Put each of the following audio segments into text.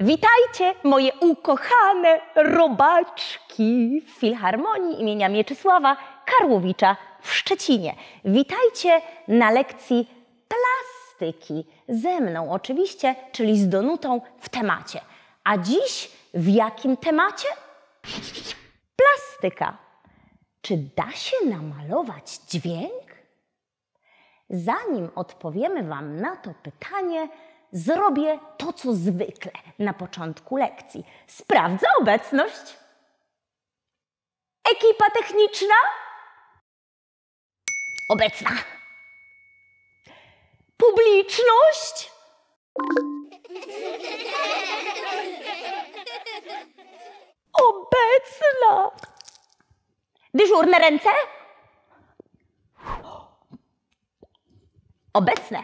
Witajcie, moje ukochane robaczki w Filharmonii imienia Mieczysława Karłowicza w Szczecinie. Witajcie na lekcji plastyki. Ze mną oczywiście, czyli z Donutą w temacie. A dziś w jakim temacie? Plastyka. Czy da się namalować dźwięk? Zanim odpowiemy Wam na to pytanie, zrobię to, co zwykle na początku lekcji. Sprawdzę obecność. Ekipa techniczna? Obecna. Publiczność? Dyżurne ręce? Obecne.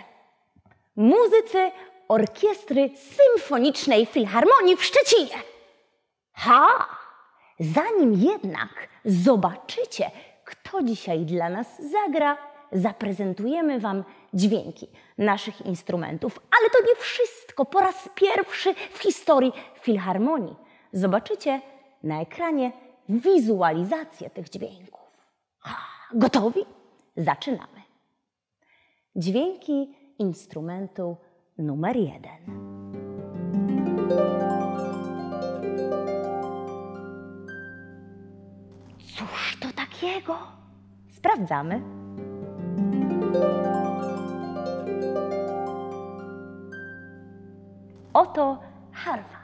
Muzycy Orkiestry Symfonicznej Filharmonii w Szczecinie. Ha! Zanim jednak zobaczycie, kto dzisiaj dla nas zagra, zaprezentujemy Wam dźwięki naszych instrumentów. Ale to nie wszystko. Po raz pierwszy w historii Filharmonii zobaczycie na ekranie wizualizację tych dźwięków. Gotowi? Zaczynamy. Dźwięki instrumentu numer jeden. Cóż to takiego? Sprawdzamy. Oto harfa.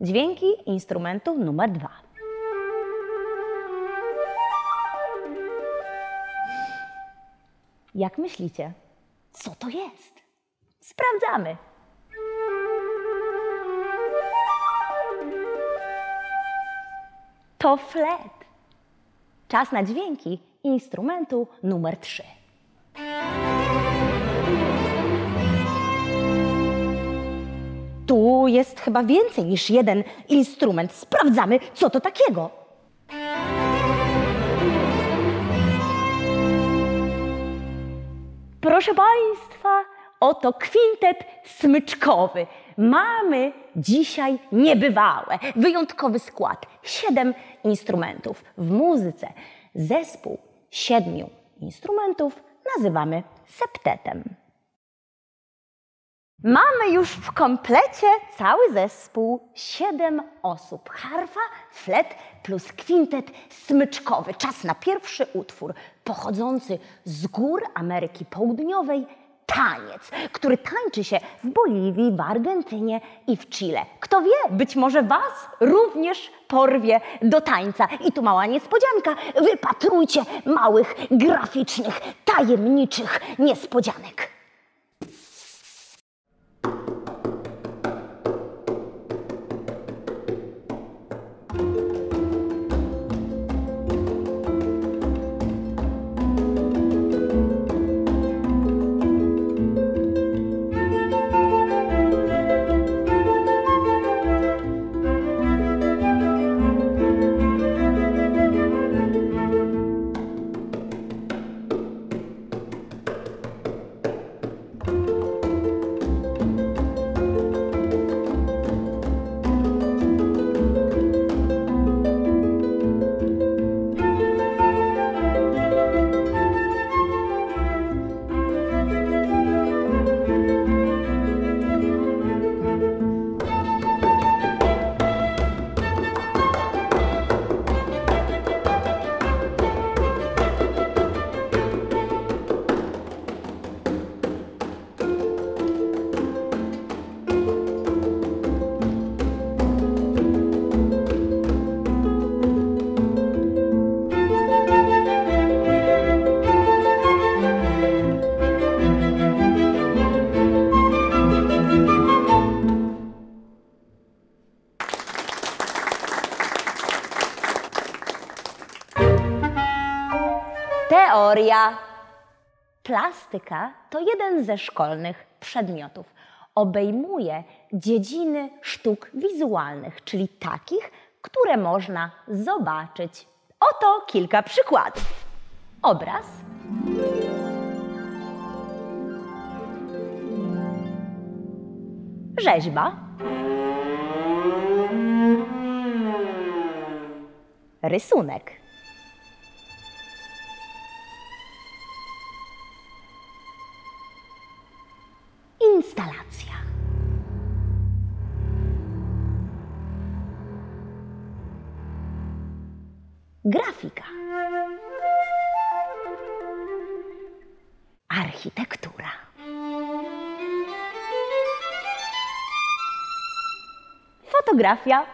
Dźwięki instrumentu numer dwa. Jak myślicie, co to jest? Sprawdzamy. To flet. Czas na dźwięki instrumentu numer 3. Tu jest chyba więcej niż jeden instrument. Sprawdzamy, co to takiego. Proszę Państwa, oto kwintet smyczkowy. Mamy dzisiaj niebywałe, wyjątkowy skład. Siedem instrumentów. W muzyce zespół siedmiu instrumentów nazywamy septetem. Mamy już w komplecie cały zespół. Siedem osób. Harfa, flet plus kwintet smyczkowy. Czas na pierwszy utwór pochodzący z gór Ameryki Południowej taniec, który tańczy się w Boliwii, w Argentynie i w Chile. Kto wie, być może Was również porwie do tańca. I tu mała niespodzianka. Wypatrujcie małych, graficznych, tajemniczych niespodzianek. Teoria. Plastyka to jeden ze szkolnych przedmiotów. Obejmuje dziedziny sztuk wizualnych, czyli takich, które można zobaczyć. Oto kilka przykładów. Obraz. Rzeźba. Rysunek. Grafika. Architektura. Fotografia.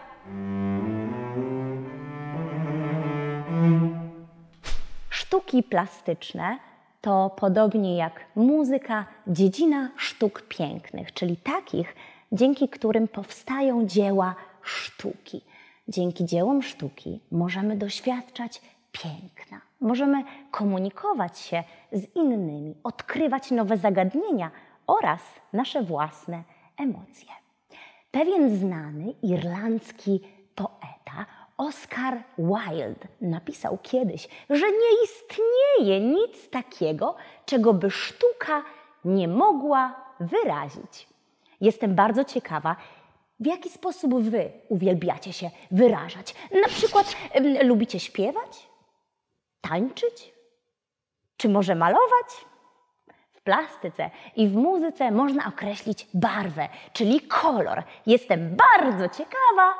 Sztuki plastyczne to podobnie jak muzyka, dziedzina sztuk pięknych, czyli takich, dzięki którym powstają dzieła sztuki. Dzięki dziełom sztuki możemy doświadczać piękna, możemy komunikować się z innymi, odkrywać nowe zagadnienia oraz nasze własne emocje. Pewien znany irlandzki poeta Oscar Wilde napisał kiedyś, że nie istnieje nic takiego, czego by sztuka nie mogła wyrazić. Jestem bardzo ciekawa, w jaki sposób wy uwielbiacie się wyrażać. Na przykład lubicie śpiewać, tańczyć, czy może malować? W plastyce i w muzyce można określić barwę, czyli kolor. Jestem bardzo ciekawa,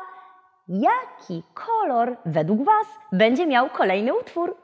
jaki kolor według Was będzie miał kolejny utwór.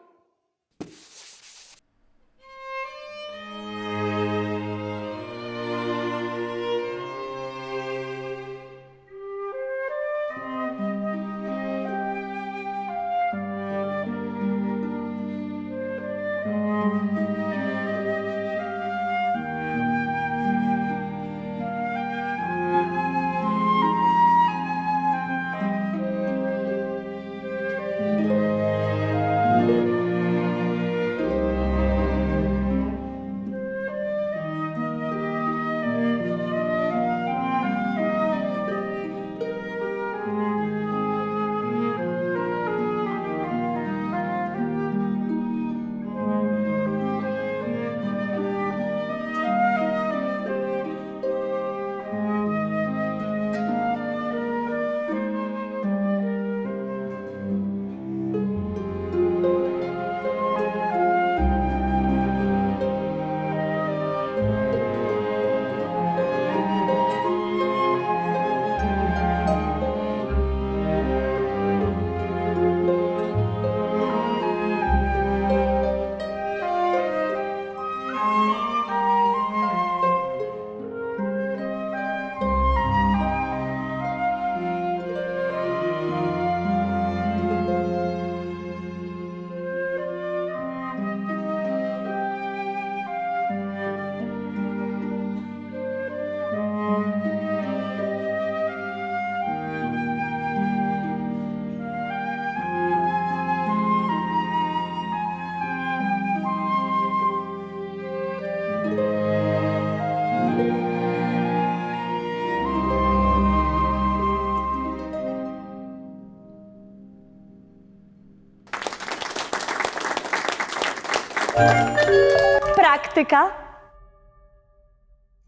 Praktyka.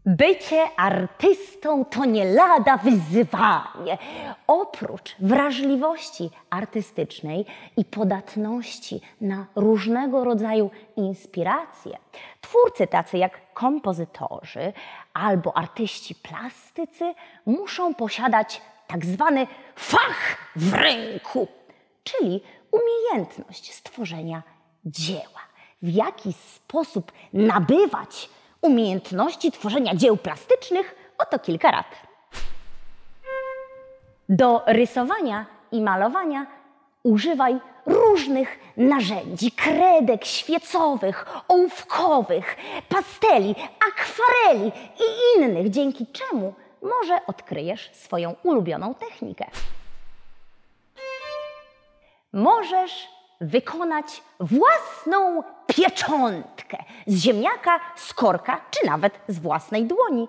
Bycie artystą to nie lada wyzwanie. Oprócz wrażliwości artystycznej i podatności na różnego rodzaju inspiracje, twórcy tacy jak kompozytorzy albo artyści plastycy muszą posiadać tak zwany fach w ręku, czyli umiejętność stworzenia dzieła. W jaki sposób nabywać umiejętności tworzenia dzieł plastycznych? Oto kilka rad. Do rysowania i malowania używaj różnych narzędzi, kredek świecowych, ołówkowych, pasteli, akwareli i innych, dzięki czemu może odkryjesz swoją ulubioną technikę. Możesz wykonać własną pieczątkę z ziemniaka, z korka czy nawet z własnej dłoni.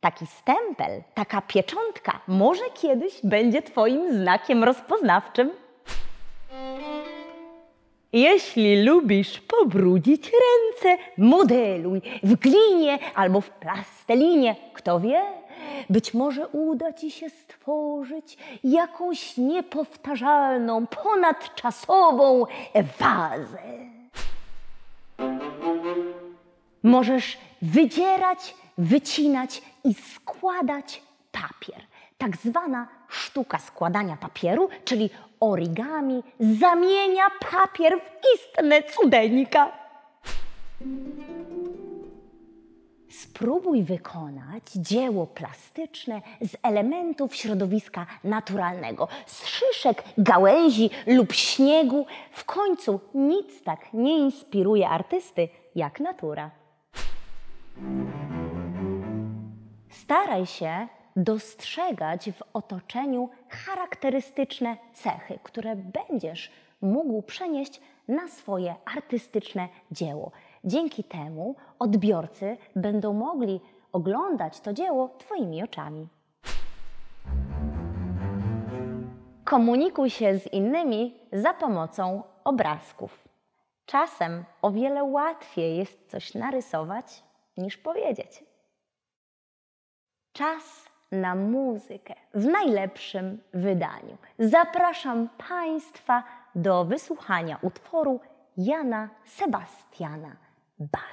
Taki stempel, taka pieczątka może kiedyś będzie Twoim znakiem rozpoznawczym. Jeśli lubisz pobrudzić ręce, modeluj w glinie albo w plastellinie. Kto wie, być może uda ci się stworzyć jakąś niepowtarzalną, ponadczasową wazę. Możesz wydzierać, wycinać i składać papier. Tak zwana sztuka składania papieru, czyli origami, zamienia papier w istne cudeńka. Spróbuj wykonać dzieło plastyczne z elementów środowiska naturalnego, z szyszek, gałęzi lub śniegu. W końcu nic tak nie inspiruje artysty jak natura. Staraj się dostrzegać w otoczeniu charakterystyczne cechy, które będziesz mógł przenieść na swoje artystyczne dzieło. Dzięki temu odbiorcy będą mogli oglądać to dzieło Twoimi oczami. Komunikuj się z innymi za pomocą obrazków. Czasem o wiele łatwiej jest coś narysować niż powiedzieć. Czas na muzykę w najlepszym wydaniu. Zapraszam Państwa do wysłuchania utworu Jana Sebastiana baja.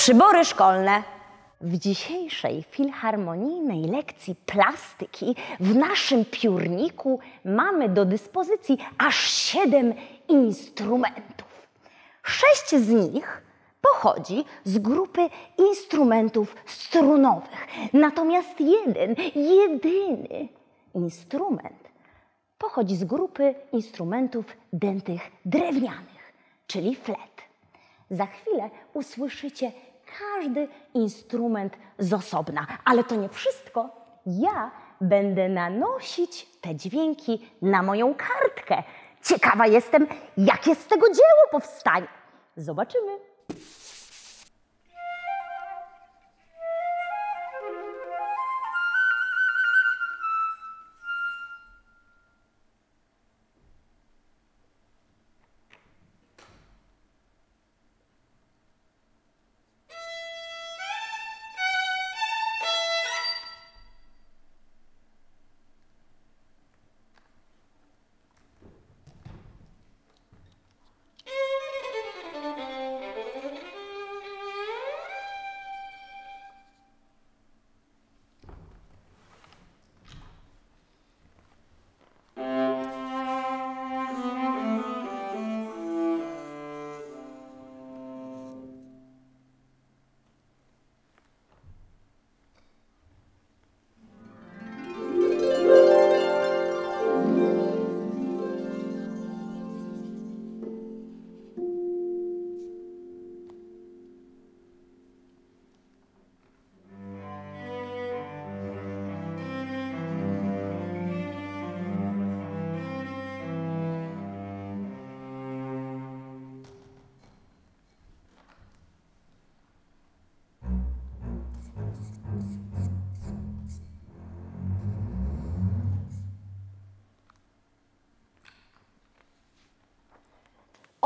Przybory szkolne. W dzisiejszej filharmonijnej lekcji plastyki w naszym piórniku mamy do dyspozycji aż siedem instrumentów. Sześć z nich pochodzi z grupy instrumentów strunowych. Natomiast jeden, jedyny instrument pochodzi z grupy instrumentów dętych drewnianych, czyli flet. Za chwilę usłyszycie każdy instrument z osobna. Ale to nie wszystko. Ja będę nanosić te dźwięki na moją kartkę. Ciekawa jestem, jakie z tego dzieło powstanie. Zobaczymy.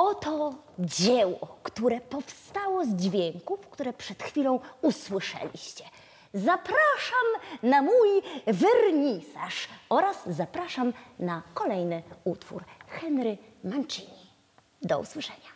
Oto dzieło, które powstało z dźwięków, które przed chwilą usłyszeliście. Zapraszam na mój wernisaż oraz zapraszam na kolejny utwór Henry Mancini. Do usłyszenia.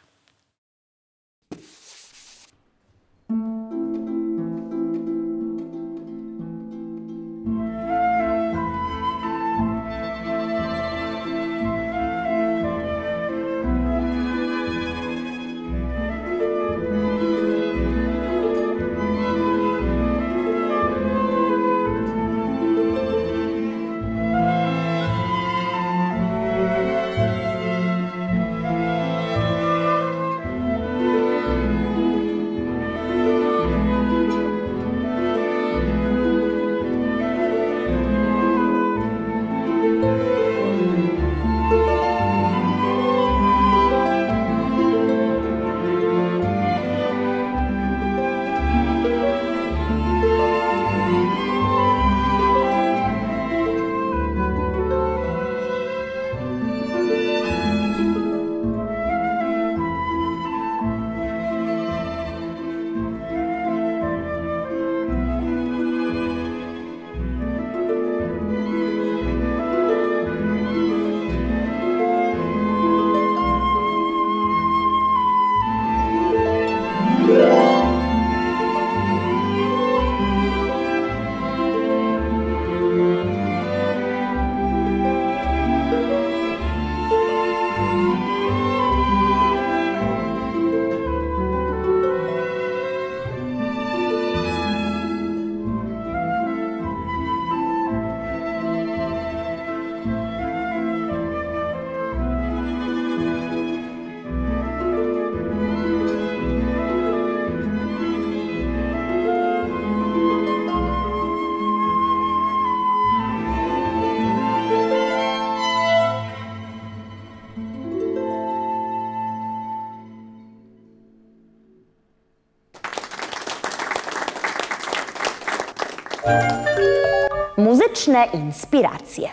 Muzyczne inspiracje.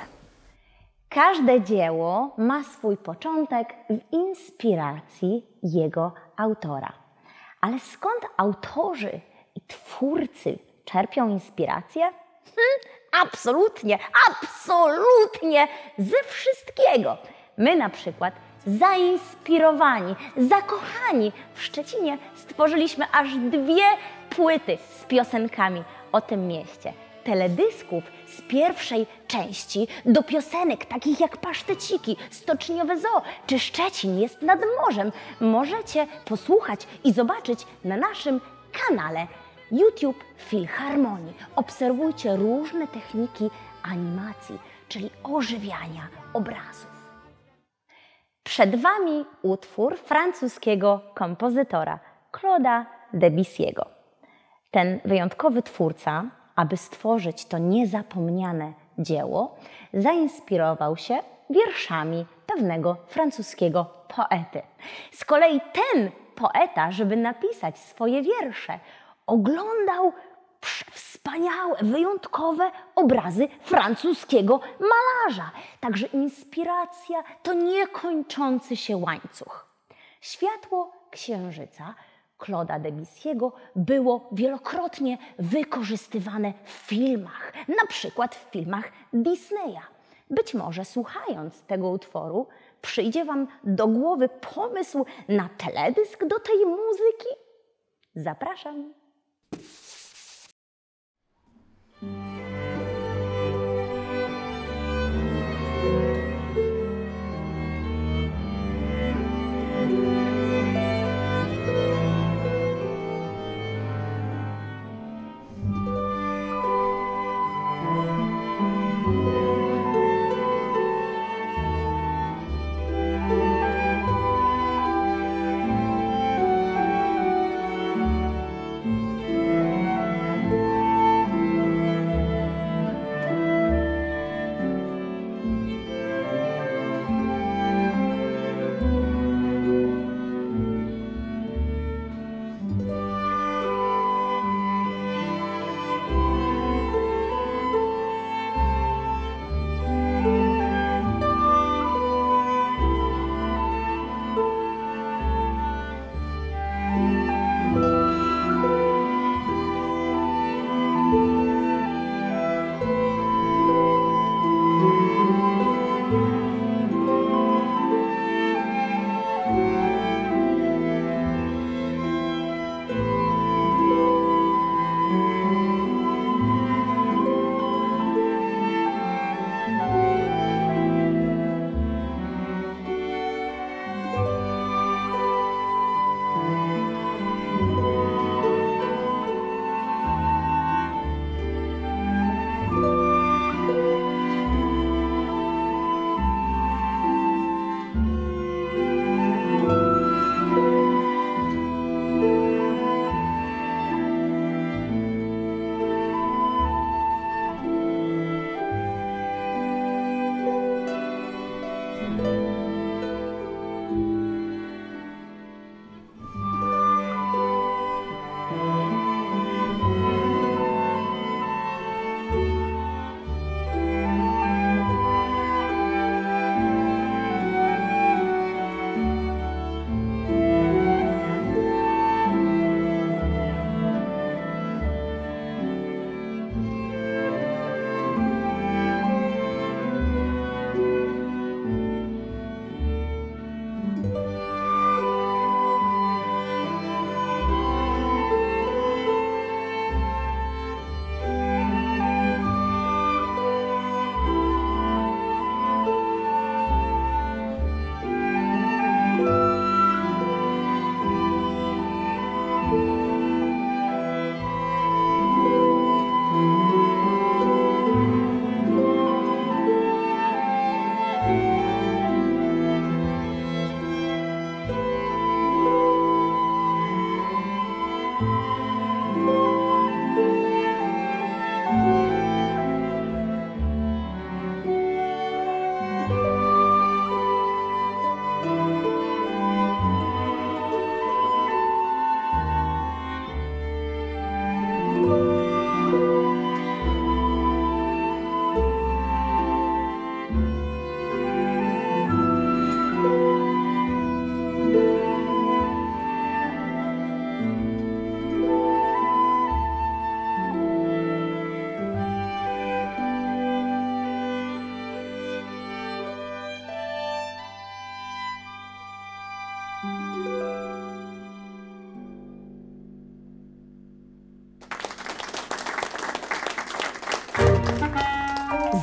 Każde dzieło ma swój początek w inspiracji jego autora. Ale skąd autorzy i twórcy czerpią inspirację? Hmm, absolutnie, absolutnie ze wszystkiego. My na przykład zainspirowani, zakochani w Szczecinie stworzyliśmy aż dwie płyty z piosenkami o tym mieście teledysków z pierwszej części do piosenek takich jak Paszteciki, Stoczniowe Zoo czy Szczecin jest nad morzem możecie posłuchać i zobaczyć na naszym kanale YouTube Filharmonii. Obserwujcie różne techniki animacji, czyli ożywiania obrazów. Przed Wami utwór francuskiego kompozytora Claude'a Debussy'ego. Ten wyjątkowy twórca aby stworzyć to niezapomniane dzieło, zainspirował się wierszami pewnego francuskiego poety. Z kolei ten poeta, żeby napisać swoje wiersze, oglądał wspaniałe, wyjątkowe obrazy francuskiego malarza. Także inspiracja to niekończący się łańcuch. Światło księżyca Claude'a Debussy'ego było wielokrotnie wykorzystywane w filmach, na przykład w filmach Disneya. Być może słuchając tego utworu przyjdzie Wam do głowy pomysł na teledysk do tej muzyki? Zapraszam.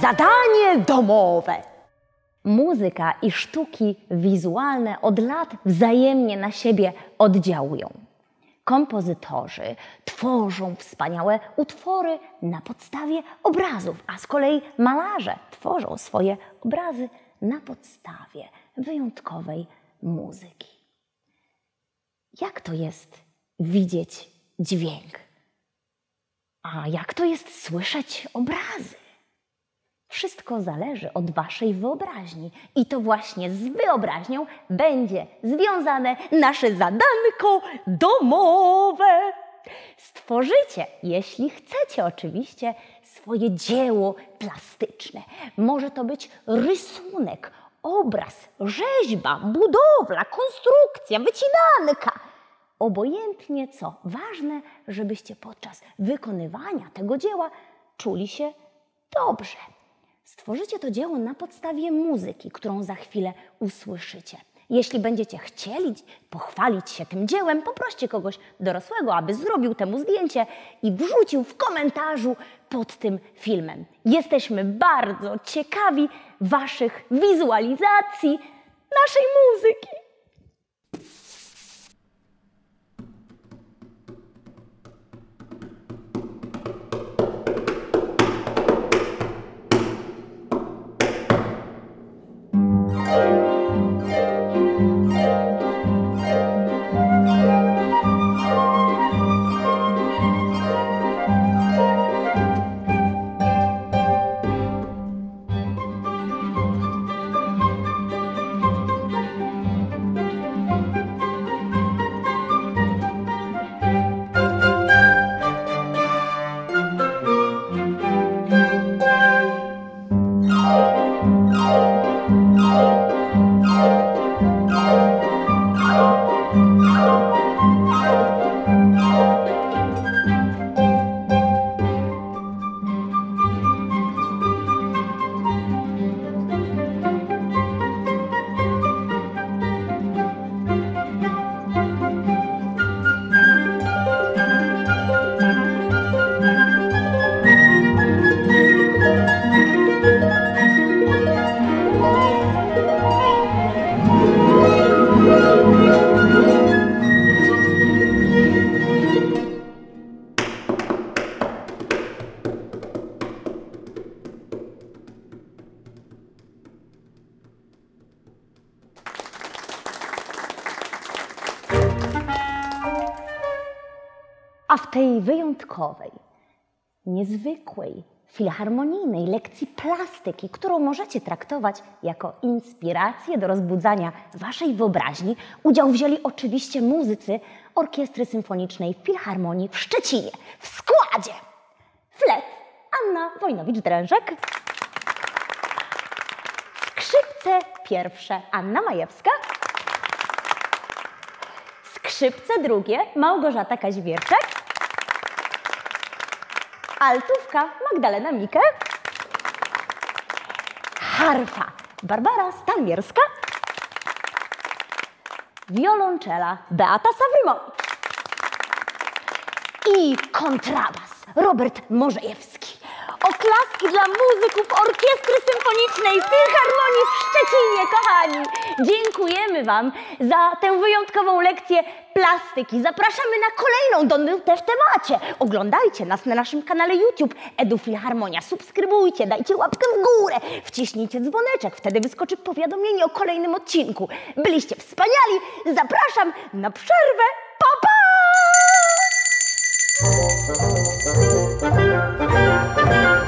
Zadanie domowe. Muzyka i sztuki wizualne od lat wzajemnie na siebie oddziałują. Kompozytorzy tworzą wspaniałe utwory na podstawie obrazów, a z kolei malarze tworzą swoje obrazy na podstawie wyjątkowej muzyki. Jak to jest widzieć dźwięk? A jak to jest słyszeć obrazy? Wszystko zależy od Waszej wyobraźni i to właśnie z wyobraźnią będzie związane nasze zadanko domowe. Stworzycie, jeśli chcecie oczywiście, swoje dzieło plastyczne. Może to być rysunek, obraz, rzeźba, budowla, konstrukcja, wycinanka. Obojętnie co, ważne, żebyście podczas wykonywania tego dzieła czuli się dobrze. Stworzycie to dzieło na podstawie muzyki, którą za chwilę usłyszycie. Jeśli będziecie chcieli pochwalić się tym dziełem, poproście kogoś dorosłego, aby zrobił temu zdjęcie i wrzucił w komentarzu pod tym filmem. Jesteśmy bardzo ciekawi Waszych wizualizacji naszej muzyki. A w tej wyjątkowej, niezwykłej, filharmonijnej lekcji plastyki, którą możecie traktować jako inspirację do rozbudzania Waszej wyobraźni, udział wzięli oczywiście muzycy Orkiestry Symfonicznej Filharmonii w Szczecinie w składzie flet Anna Wojnowicz-Drężek, skrzypce pierwsze Anna Majewska, skrzypce drugie Małgorzata Kaźwierczak, altówka Magdalena Mikę, harfa Barbara Stalmierska, wiolonczela Beata Sawrymowicz. I kontrabas Robert Morzejewski. Oklaski dla muzyków Orkiestry Symfonicznej Filharmonii w Szczecinie, kochani! Dziękujemy Wam za tę wyjątkową lekcję plastyki. Zapraszamy na kolejną do w temacie. Oglądajcie nas na naszym kanale YouTube EduFilharmonia. Subskrybujcie, dajcie łapkę w górę, wciśnijcie dzwoneczek, wtedy wyskoczy powiadomienie o kolejnym odcinku. Byliście wspaniali, zapraszam na przerwę. Pa, pa! Thank you.